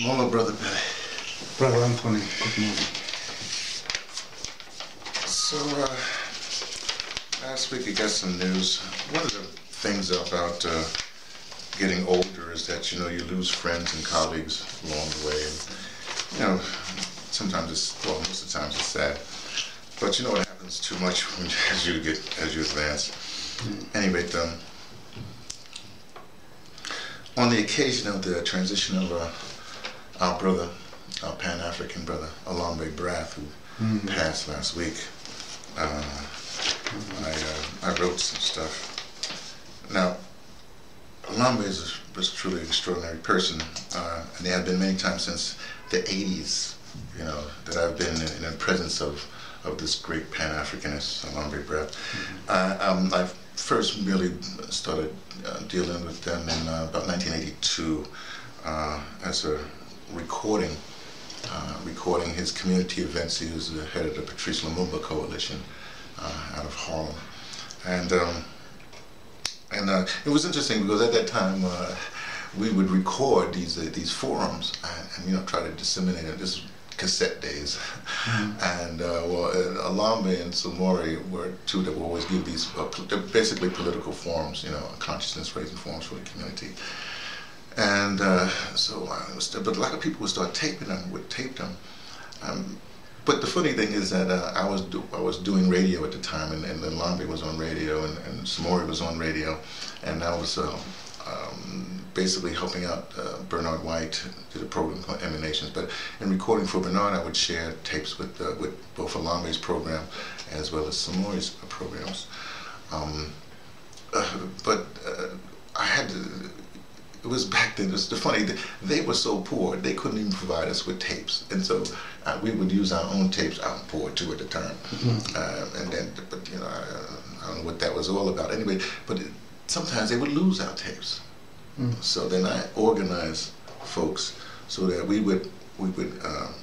Mola, Brother Billy. Brother Anthony, good morning. So, uh, last week you got some news. One of the things about uh, getting older is that, you know, you lose friends and colleagues along the way. And, you know, sometimes it's, well, most of the times it's sad. But you know what happens too much when, as you get, as you advance. Mm. Anyway, um, on the occasion of the transition of uh, our brother, our Pan-African brother, Elombe Brath, who mm-hmm. passed last week. Uh. I, uh, I wrote some stuff. Now, Elombe is a, was truly an extraordinary person, uh, and there have been many times since the 80s, you know, that I've been in, in the presence of, of this great Pan-Africanist, Elombe Brath. Mm-hmm. Um, I first really started uh, dealing with them in uh, about 1982 uh, as a recording, uh, recording his community events. He was the head of the Patrice Lumumba Coalition uh, out of Harlem. And, um, and uh, it was interesting because at that time, uh, we would record these uh, these forums and, and, you know try to disseminate it. This cassette days, mm-hmm. and uh, well, Elombe and Samori were two that would always give these uh, basically political forums, you know, consciousness raising forums for the community. And uh, so, was, but a lot of people would start taping them, would tape them. Um, but the funny thing is that uh, I was do, I was doing radio at the time, and, and Lambe was on radio, and, and Samori was on radio, and I was uh, um, basically helping out uh, Bernard White to the program called Emanations. But in recording for Bernard, I would share tapes with uh, with both Elombe's program as well as Samori's programs. Um, uh, but I had to it was back then. It's the funny. They were so poor they couldn't even provide us with tapes, and so uh, we would use our own tapes. I'm poor too at the time, mm-hmm. uh, and then but you know I, I, don't know what that was all about. Anyway, but it, sometimes they would lose our tapes. Mm-hmm. So then I organized folks so that we would we would. Um,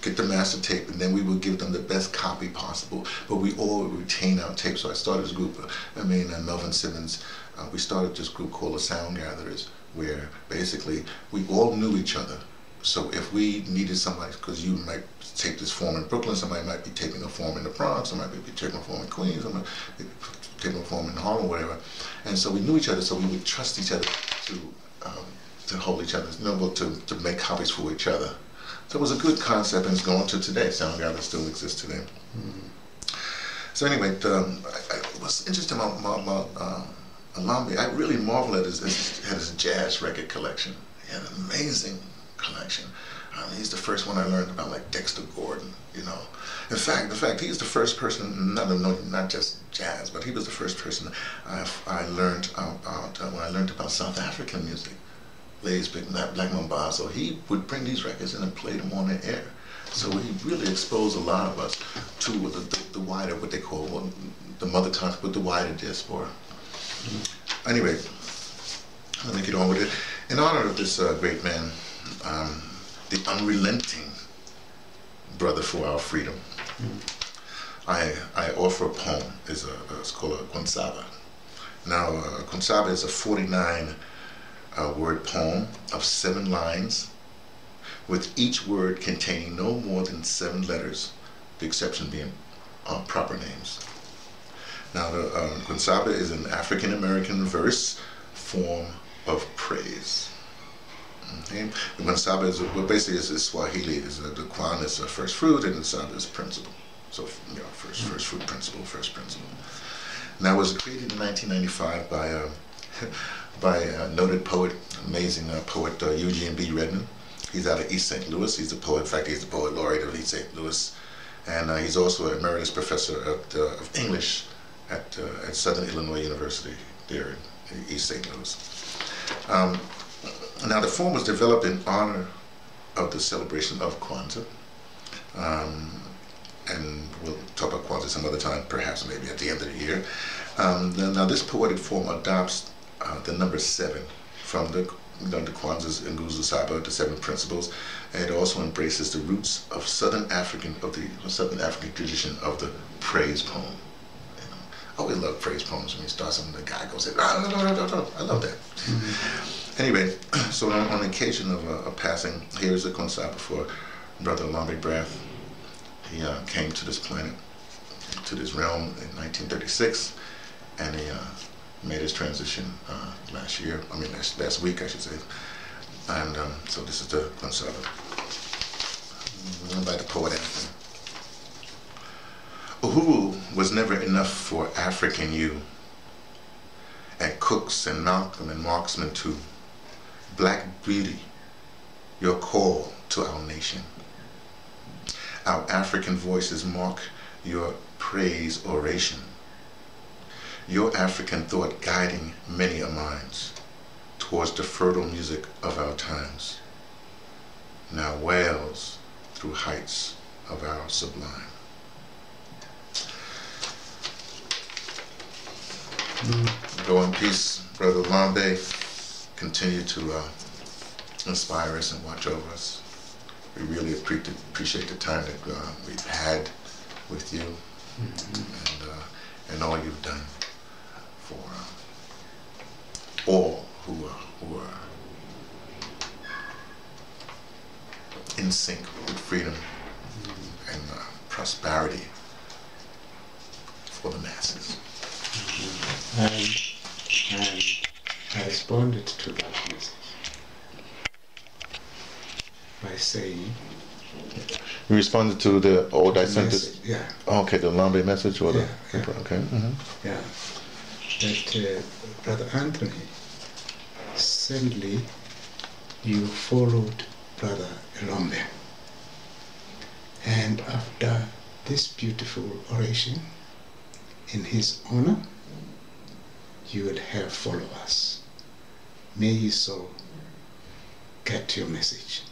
get the master tape, and then we would give them the best copy possible. But we all retain our tape. So I started this group. I mean, uh, Melvin Simmons. Uh, we started this group called the Sound Gatherers, where basically we all knew each other. So if we needed somebody, because you might take this form in Brooklyn, somebody might be taking a form in the Bronx, somebody might be taking a form in Queens, somebody might be taking a form in Harlem, whatever. And so we knew each other, so we would trust each other to um, to hold each other, know, to, to make copies for each other. So it was a good concept, and it's going to today. Sound Gather still exists today. Mm -hmm. So anyway, the, um, I, I, what's interesting about, about uh, Elombe, I really marvel at his, his, his jazz record collection. He had an amazing collection. Um, he's the first one I learned about, like Dexter Gordon, you know. In fact, the fact, he's the first person, not, not just jazz, but he was the first person I, I learned about, uh, when I learned about South African music. Blaze Big Black. So he would bring these records in and play them on the air. So he really exposed a lot of us to the, the, the wider, what they call the mother tongue, but the wider diaspora. Anyway, let me get on with it. In honor of this uh, great man, um, the unrelenting brother for our freedom, mm. I, I offer a poem. It's, a, it's called a Kwansaba. Now, uh, is a 49 uh, word poem of seven lines, with each word containing no more than seven letters, the exception being uh, proper names. Now, the um, is an African American verse form of praise. Okay? The Kwansaba is well, basically is, is Swahili. Is the Kwan is the first fruit, and the Saba is principle. So, you know, first first fruit principle, first principle. Now, it was created in 1995 by a by a noted poet, amazing uh, poet uh, Eugene B. Redmond. He's out of East St. Louis. He's a poet. In fact, he's the poet laureate of East St. Louis, and uh, he's also an emeritus professor of, uh, of English at, uh, at Southern Illinois University there in East St. Louis. Um, now the form was developed in honor of the celebration of Kwanzaa. Um, and we'll talk about Kwanzaa some other time, perhaps maybe at the end of the year. Um, now this poetic form adopts uh, the number seven from the the Kwanzaa's Nguzo Saba, the seven principles, and it also embraces the roots of Southern African of the Southern African tradition of the praise poem. Love praise poems when you start something, the guy goes, ah, no, no, no, no, no. I love that. Mm-hmm. anyway, so on, on occasion of a, a passing, here's a concert for Brother Lambe Brath. He uh, came to this planet, to this realm in 1936, and he uh, made his transition uh, last year. I mean, last, last week, I should say. And um, so this is the concert by the poet Anthony. Uhuru was never enough for African you, and Cooks and Malcolm and Marksman too. Black beauty, your call to our nation. Our African voices mark your praise oration. Your African thought guiding many a minds towards the fertile music of our times. Now wails through heights of our sublime. Go in peace, Brother Lambe. Continue to uh, inspire us and watch over us. We really appreciate the time that uh, we've had with you mm -hmm. and, uh, and all you've done for uh, all who are, who are in sync with freedom and uh, prosperity for the masses. And, and I responded to that message by saying. You responded to the old I sent this. Yeah. Oh, okay, the Lambe message or the. Yeah. yeah. Okay. Mm -hmm. Yeah. That uh, Brother Anthony, sadly, you followed Brother Elombe. And after this beautiful oration in his honor, you would have followers. May you so get your message.